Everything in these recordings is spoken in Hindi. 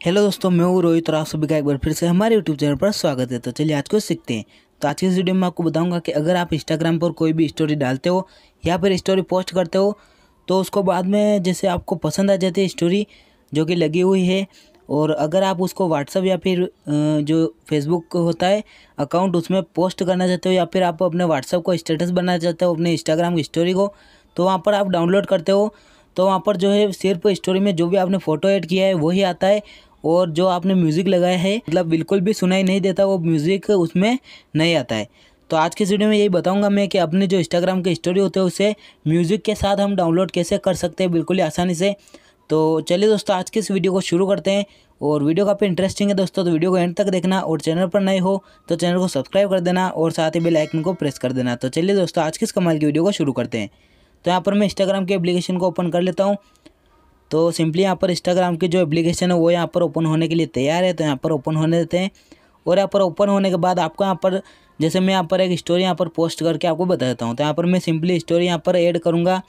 हेलो दोस्तों, मैं हूँ रोहित और आप सभी का एक बार फिर से हमारे यूट्यूब चैनल पर स्वागत है। तो चलिए आज को सीखते हैं। तो आज की इस वीडियो में आपको बताऊँगा कि अगर आप इंस्टाग्राम पर कोई भी स्टोरी डालते हो या फिर स्टोरी पोस्ट करते हो तो उसको बाद में जैसे आपको पसंद आ जाती है स्टोरी जो कि लगी हुई है, और अगर आप उसको व्हाट्सअप या फिर जो फेसबुक होता है अकाउंट उसमें पोस्ट करना चाहते हो या फिर आप अपने व्हाट्सअप को स्टेटस बनाना चाहते हो, अपने इंस्टाग्राम की स्टोरी को तो वहाँ पर आप डाउनलोड करते हो। तो वहाँ पर जो है सिर्फ़ स्टोरी में जो भी आपने फ़ोटो ऐड किया है, वही आता है। और जो आपने म्यूज़िक लगाया है मतलब बिल्कुल भी सुनाई नहीं देता, वो म्यूज़िक उसमें नहीं आता है। तो आज के वीडियो में यही बताऊँगा मैं कि अपने जो इंस्टाग्राम के स्टोरी होते हैं, उसे म्यूज़िक के साथ हम डाउनलोड कैसे कर सकते हैं बिल्कुल ही आसानी से। तो चलिए दोस्तों, आज के इस वीडियो को शुरू करते हैं। और वीडियो काफ़ी इंटरेस्टिंग है दोस्तों तो वीडियो को एंड तक देखना। और चैनल पर नए हो तो चैनल को सब्सक्राइब कर देना और साथ ही बेल आइकन को प्रेस कर देना। तो चलिए दोस्तों, आज किस कमाल की वीडियो को शुरू करते हैं। तो यहाँ पर मैं इंस्टाग्राम के एप्लीकेशन को ओपन कर लेता हूँ। तो सिंपली यहाँ पर इंस्टाग्राम की जो एप्लीकेशन है वो यहाँ पर ओपन होने के लिए तैयार है तो यहाँ पर ओपन होने देते हैं और यहाँ पर ओपन होने के बाद आपको यहाँ पर जैसे मैं यहाँ पर एक स्टोरी यहाँ पर पोस्ट करके आपको बता देता हूँ तो यहाँ पर मैं सिंपली स्टोरी यहाँ पर ऐड करूँगा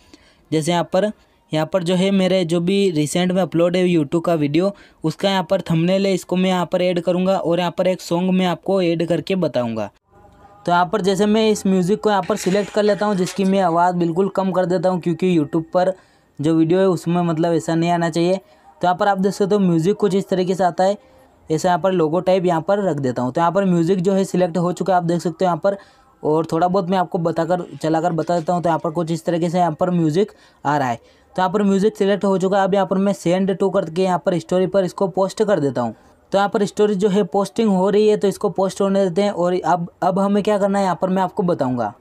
जैसे यहाँ पर यहाँ पर जो है मेरे जो भी रिसेंट में अपलोड है यूट्यूब का वीडियो उसका यहाँ पर थंबनेल है इसको मैं यहाँ पर ऐड करूँगा और यहाँ पर एक सॉन्ग मैं आपको ऐड करके बताऊँगा तो यहाँ पर जैसे मैं इस म्यूज़िक को यहाँ पर सिलेक्ट कर लेता हूँ जिसकी मैं आवाज़ बिल्कुल कम कर देता हूँ क्योंकि यूट्यूब पर जो वीडियो है उसमें मतलब ऐसा नहीं आना चाहिए तो यहाँ पर आप देख सकते हो म्यूज़िक कुछ इस तरीके से आता है ऐसा यहाँ पर लोगो टाइप यहाँ पर रख देता हूँ तो यहाँ पर म्यूज़िक जो है सिलेक्ट हो चुका है आप देख सकते हो यहाँ पर और थोड़ा बहुत मैं आपको बताकर चलाकर बता देता हूँ तो यहाँ पर कुछ इस तरीके से यहाँ पर म्यूज़िक आ रहा है तो यहाँ पर म्यूज़िक सिलेक्ट हो चुका है अब यहाँ पर मैं सेंड टू करके यहाँ पर स्टोरी पर इसको पोस्ट कर देता हूँ तो यहाँ पर स्टोरी जो है पोस्टिंग हो रही है तो इसको पोस्ट होने देते हैं और अब अब हमें क्या करना है यहाँ पर मैं आपको बताऊँगा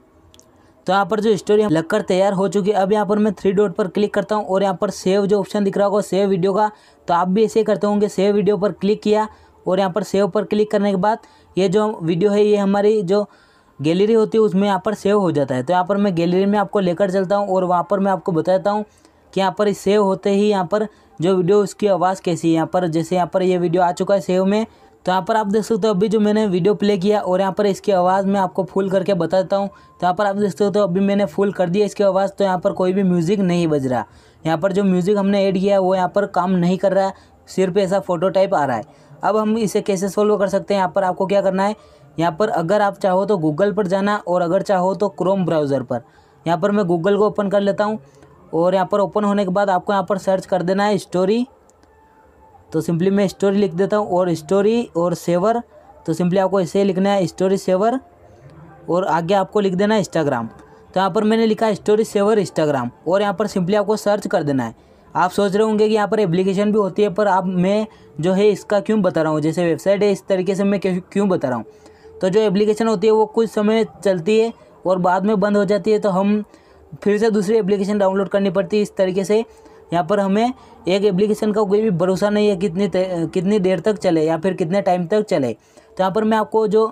तो यहाँ पर जो स्टोरी लगकर तैयार हो चुकी है अब यहाँ पर मैं थ्री डॉट पर क्लिक करता हूँ और यहाँ पर सेव जो ऑप्शन दिख रहा होगा सेव वीडियो का तो आप भी ऐसे करते होंगे सेव वीडियो पर क्लिक किया और यहाँ पर सेव पर क्लिक करने के बाद ये जो वीडियो है ये हमारी जो गैलरी होती है उसमें यहाँ पर सेव हो जाता है तो यहाँ पर मैं गैलरी में आपको लेकर चलता हूँ और वहाँ पर मैं आपको बताता हूँ कि यहाँ पर सेव होते ही यहाँ पर जो वीडियो उसकी आवाज़ कैसी है यहाँ पर जैसे यहाँ पर ये वीडियो आ चुका है सेव में तो यहाँ पर आप देख सकते हो अभी जो मैंने वीडियो प्ले किया और यहाँ पर इसकी आवाज़ मैं आपको फुल करके बता देता हूँ तो यहाँ पर आप देख सकते हो अभी मैंने फुल कर दिया इसकी आवाज़ तो यहाँ पर कोई भी म्यूज़िक नहीं बज रहा यहाँ पर जो म्यूज़िक हमने ऐड किया है वो यहाँ पर काम नहीं कर रहा है सिर्फ़ ऐसा फ़ोटो टाइप आ रहा है अब हम इसे कैसे सोल्व कर सकते हैं यहाँ पर आपको क्या करना है यहाँ पर अगर आप चाहो तो गूगल पर जाना और अगर चाहो तो क्रोम ब्राउज़र पर यहाँ पर मैं गूगल को ओपन कर लेता हूँ और यहाँ पर ओपन होने के बाद आपको यहाँ पर सर्च कर देना है स्टोरी तो सिंपली मैं स्टोरी लिख देता हूँ और स्टोरी और सेवर तो सिंपली आपको ऐसे लिखना है स्टोरी सेवर और आगे आपको लिख देना है इंस्टाग्राम तो यहाँ पर मैंने लिखा स्टोरी सेवर इंस्टाग्राम और यहाँ पर सिंपली आपको सर्च कर देना है। आप सोच रहे होंगे कि यहाँ पर एप्लीकेशन भी होती है, पर आप, मैं जो है इसका क्यों बता रहा हूँ? जैसे वेबसाइट है, इस तरीके से मैं क्यों बता रहा हूँ? तो जो एप्लीकेशन होती है, वो कुछ समय चलती है और बाद में बंद हो जाती है तो हम फिर से दूसरी एप्लीकेशन डाउनलोड करनी पड़ती है, इस तरीके से यहाँ पर हमें एक एप्लीकेशन का कोई भी भरोसा नहीं है कितनी कितनी देर तक चले या फिर कितने टाइम तक चले। तो यहाँ पर मैं आपको जो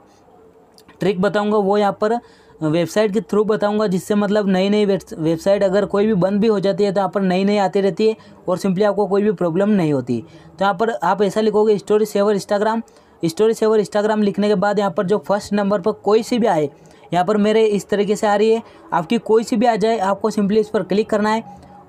ट्रिक बताऊँगा, वो यहाँ पर वेबसाइट के थ्रू बताऊँगा, जिससे मतलब नई नई वेबसाइट अगर कोई भी बंद भी हो जाती है तो यहाँ पर नई नई आती रहती है और सिंपली आपको कोई भी प्रॉब्लम नहीं होती। तो यहाँ पर आप ऐसा लिखोगे story saver Instagram story saver Instagram लिखने के बाद यहाँ पर जो फ़र्स्ट नंबर पर कोई सी भी आए, यहाँ पर मेरे इस तरीके से आ रही है। आपकी कोई सी भी आ जाए, आपको सिंपली इस पर क्लिक करना है।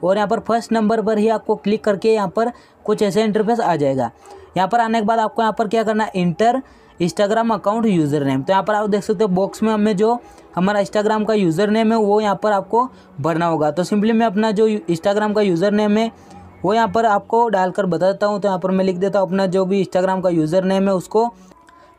और यहाँ पर फ़र्स्ट नंबर पर ही आपको क्लिक करके यहाँ पर कुछ ऐसे इंटरफेस आ जाएगा। यहाँ पर आने के बाद आपको यहाँ पर क्या करना है? Enter Instagram account user name तो यहाँ पर आप देख सकते हो बॉक्स में हमें जो हमारा इंस्टाग्राम का यूज़र नेम है, वो यहाँ पर आपको भरना होगा। तो सिंपली मैं अपना जो इंस्टाग्राम का यूज़र नेम है, वो यहाँ पर आपको डालकर बता देता हूँ। तो यहाँ पर मैं लिख देता हूँ, अपना जो भी इंस्टाग्राम का यूज़र नेम है, उसको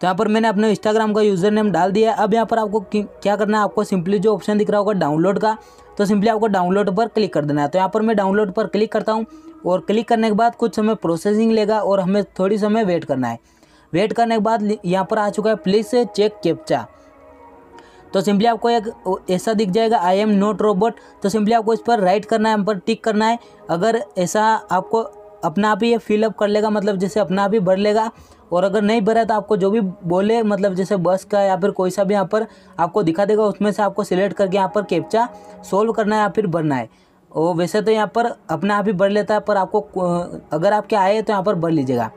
तो यहाँ पर मैंने अपने इंस्टाग्राम का यूज़र नेम डाल दिया अब यहाँ पर आपको क्या करना है? आपको सिंपली जो ऑप्शन दिख रहा होगा डाउनलोड का तो सिंपली आपको डाउनलोड पर क्लिक कर देना है। तो यहाँ पर मैं डाउनलोड पर क्लिक करता हूँ और क्लिक करने के बाद कुछ समय प्रोसेसिंग लेगा और हमें थोड़ी समय वेट करना है। वेट करने के बाद यहाँ पर आ चुका है प्लीज़ चेक कैप्चा तो सिंपली आपको एक ऐसा दिख जाएगा आई एम नोट रोबोट तो सिंपली आपको इस पर राइट करना है, यहाँ पर टिक करना है। अगर ऐसा आपको अपना आप ही ये फिलअप कर लेगा मतलब जैसे अपना आप ही भर लेगा, और अगर नहीं भरा तो आपको जो भी बोले मतलब जैसे बस का या फिर कोई सा भी यहाँ पर आपको दिखा देगा, उसमें से आपको सिलेक्ट करके यहाँ पर कैप्चा सोल्व करना है या फिर भरना है। और वैसे तो यहाँ पर अपना आप ही भर लेता है, पर आपको अगर आपके आए तो यहाँ पर भर लीजिएगा।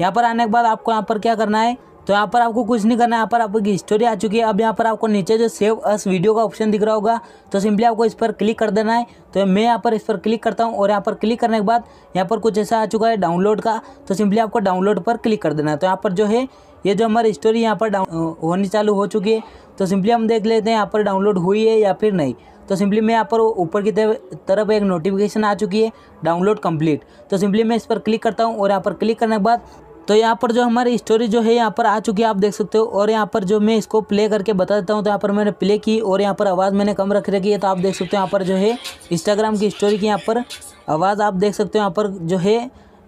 यहाँ पर आने के बाद आपको यहाँ पर क्या करना है तो तो यहाँ पर आपको कुछ नहीं करना है यहाँ पर आपकी स्टोरी आ चुकी है अब यहाँ पर आपको नीचे जो सेव अस वीडियो का ऑप्शन दिख रहा होगा तो सिंपली आपको इस पर क्लिक कर देना है तो मैं यहाँ पर इस पर क्लिक करता हूँ और यहाँ पर क्लिक करने के बाद यहाँ पर कुछ ऐसा आ चुका है डाउनलोड का तो सिंपली आपको डाउनलोड पर क्लिक कर देना है तो यहाँ पर जो है ये जो हमारी स्टोरी यहाँ पर होनी चालू हो चुकी है तो सिंपली हम देख लेते हैं यहाँ पर डाउनलोड हुई है या फिर नहीं तो सिंपली मैं यहाँ पर ऊपर की तरफ़ एक नोटिफिकेशन आ चुकी है डाउनलोड कंप्लीट तो सिंपली मैं इस पर क्लिक करता हूँ और यहाँ पर क्लिक करने के बाद तो यहाँ पर जो हमारी स्टोरी जो है यहाँ पर आ चुकी है आप देख सकते हो और यहाँ पर जो मैं इसको प्ले करके बता देता हूँ तो यहाँ पर मैंने प्ले की और यहाँ पर आवाज़ मैंने कम रख रखी है तो आप देख सकते हो यहाँ पर जो है इंस्टाग्राम की स्टोरी की यहाँ पर आवाज़ आप देख सकते हो यहाँ पर जो है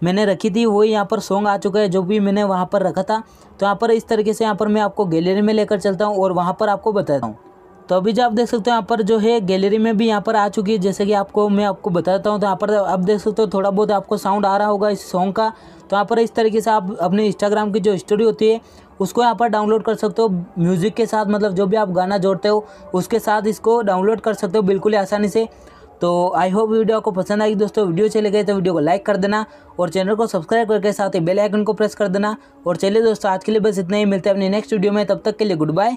मैंने रखी थी वही यहाँ पर सॉन्ग आ चुका है जो भी मैंने वहाँ पर रखा था तो यहाँ पर इस तरीके से यहाँ पर मैं आपको गैलरी में लेकर चलता हूँ और वहाँ पर आपको बताता हूँ तो अभी जो आप देख सकते हो यहाँ पर जो है गैलरी में भी यहाँ पर आ चुकी है। जैसे कि आपको मैं आपको बताता हूँ तो यहाँ पर आप देख सकते हो थोड़ा बहुत आपको साउंड आ रहा होगा इस सॉन्ग का। तो यहाँ पर इस तरीके से आप अपने इंस्टाग्राम की जो स्टोरी होती है, उसको यहाँ पर डाउनलोड कर सकते हो। म्यूज़िक के साथ मतलब जो भी आप गाना जोड़ते हो, उसके साथ इसको डाउनलोड कर सकते हो बिल्कुल ही आसानी से। तो आई होप वीडियो आपको पसंद आएगी दोस्तों। वीडियो चले गए तो वीडियो को लाइक कर देना और चैनल को सब्सक्राइब करके साथ ही बेल आइकन को प्रेस कर देना। और चलिए दोस्तों, आज के लिए बस इतना ही। मिलते हैं अपने नेक्स्ट वीडियो में। तब तक के लिए गुड बाय